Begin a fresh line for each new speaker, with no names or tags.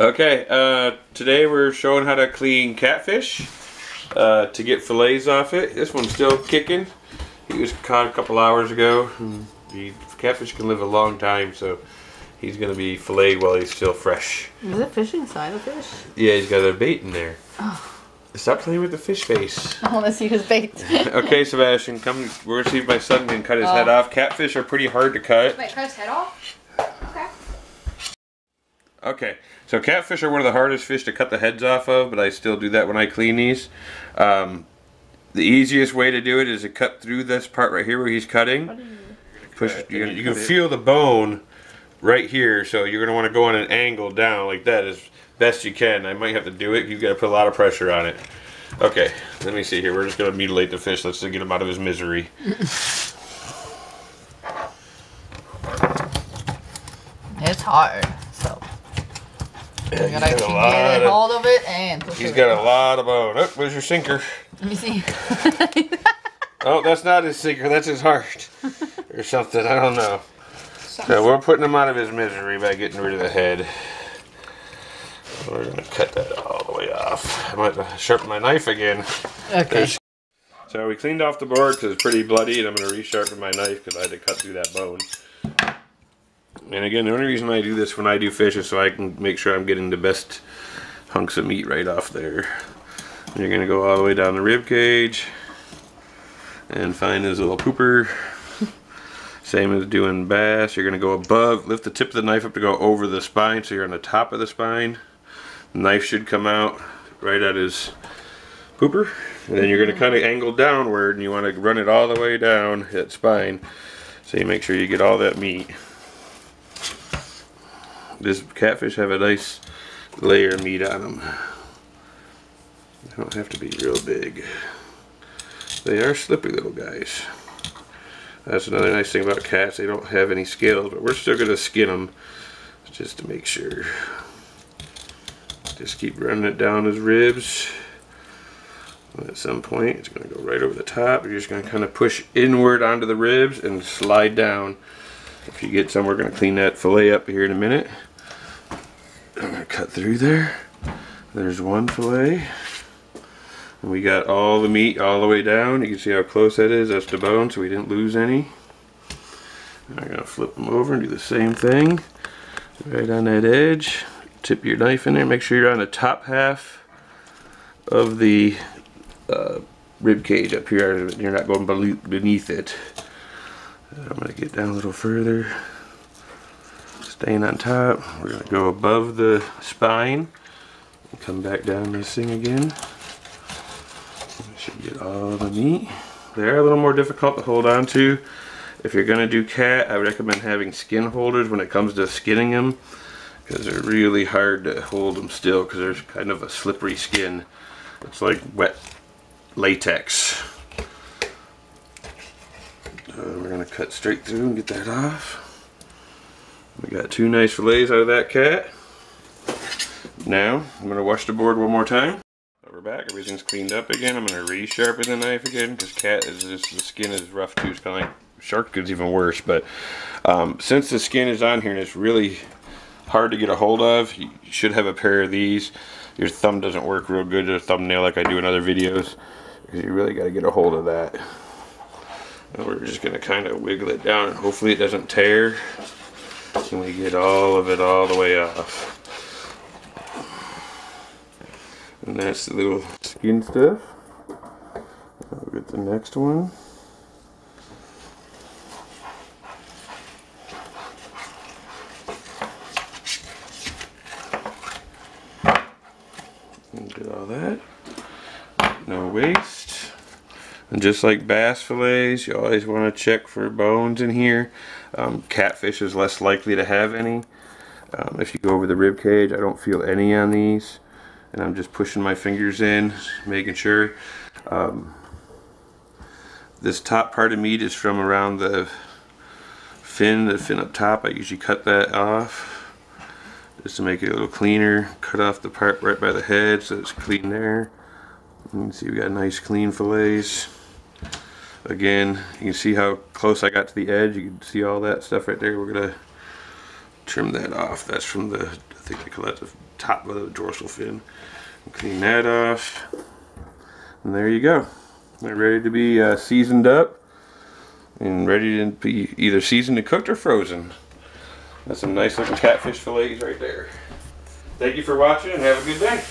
Okay, uh, today we're showing how to clean catfish uh, to get fillets off it. This one's still kicking. He was caught a couple hours ago. The catfish can live a long time, so he's going to be filleted while he's still fresh.
Is it fishing side of fish?
Yeah, he's got a bait in there. Stop playing with the fish face.
I want to see his bait.
okay, Sebastian, come. We're going to see if my son can cut his head
Oh.
off. Catfish are pretty hard to cut.
Wait, cut his head off? Okay.
Okay, so catfish are one of the hardest fish to cut the heads off of, but I still do that when I clean these. Um, the easiest way to do it is to cut through this part right here where he's cutting. Push. You, you can feel the bone right here, so you're gonna want to go on an angle down like that as best you can. I might have to do it. You've got to put a lot of pressure on it. Okay, let me see here. We're just gonna mutilate the fish. Let's get him out of his misery.
It's hard, so
Yeah,
you
he's
gotta
got a lot of-
hold of it and push
He's
it.
got a lot of bone. Oh, where's your sinker?
Let me see.
Oh, that's not his sinker. That's his heart, or something. I don't know. So we're putting him out of his misery by getting rid of the head. We're gonna cut that all the way off. I might to sharpen my knife again.
okay.
There's- So we cleaned off the board because it's pretty bloody, and I'm gonna resharpen my knife because I had to cut through that bone. And again, the only reason I do this when I do fish is so I can make sure I'm getting the best hunks of meat right off there. And you're gonna go all the way down the rib cage and find his little pooper. Same as doing bass. You're gonna go above, lift the tip of the knife up to go over the spine, so you're on the top of the spine. Knife should come out right at his pooper. And then you're gonna kind of angle downward, and you want to run it all the way down that spine, so you make sure you get all that meat. This catfish have a nice layer of meat on them. They don't have to be real big. They are slippy little guys. That's another nice thing about cats. They don't have any scales, but we're still going to skin them just to make sure. Just keep running it down his ribs. At some point, it's going to go right over the top. You're just going to kind of push inward onto the ribs and slide down. If you get some, we're going to clean that fillet up here in a minute. Going to cut through there. There's one fillet. And we got all the meat all the way down. You can see how close that is. That's the bone, so we didn't lose any. And I'm gonna flip them over and do the same thing. Right on that edge. Tip your knife in there. Make sure you're on the top half of the uh, rib cage up here. You're not going beneath it. I'm gonna get down a little further. Staying on top. We're gonna go above the spine. and Come back down this thing again. Should get all the meat. They're a little more difficult to hold on to. If you're gonna do cat, I recommend having skin holders when it comes to skinning them because they're really hard to hold them still because there's kind of a slippery skin. It's like wet latex. Uh, we're gonna cut straight through and get that off. We got two nice fillets out of that cat. Now, I'm gonna wash the board one more time. We're back. Everything's cleaned up again. I'm gonna resharpen the knife again because cat is just the skin is rough too. It's kind of like shark is even worse. But um, since the skin is on here and it's really hard to get a hold of, you should have a pair of these. Your thumb doesn't work real good to a thumbnail like I do in other videos because you really got to get a hold of that. And we're just gonna kind of wiggle it down and hopefully it doesn't tear. And we get all of it all the way off. And that's the little skin stuff. I'll get the next one. And get all that. No waste. And just like bass fillets, you always want to check for bones in here. Um, catfish is less likely to have any. Um, if you go over the rib cage, I don't feel any on these and I'm just pushing my fingers in, making sure. Um, this top part of meat is from around the fin, the fin up top. I usually cut that off just to make it a little cleaner. Cut off the part right by the head so it's clean there. You can see we got nice clean fillets. Again, you can see how close I got to the edge. You can see all that stuff right there. We're gonna trim that off. That's from the, I think they call that the top of the dorsal fin. Clean that off. And there you go. They're ready to be uh, seasoned up and ready to be either seasoned and cooked or frozen. That's some nice looking catfish fillets right there. Thank you for watching and have a good day.